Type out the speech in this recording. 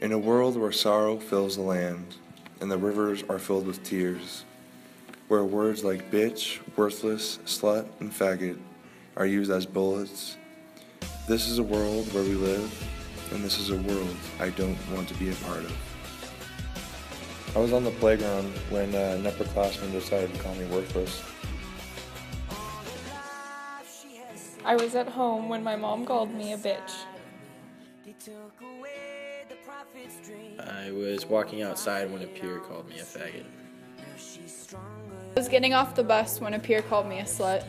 In a world where sorrow fills the land, and the rivers are filled with tears, where words like bitch, worthless, slut, and faggot are used as bullets, this is a world where we live, and this is a world I don't want to be a part of. I was on the playground when uh, an upperclassman decided to call me worthless. I was at home when my mom called me a bitch. I was walking outside when a peer called me a faggot. I was getting off the bus when a peer called me a slut.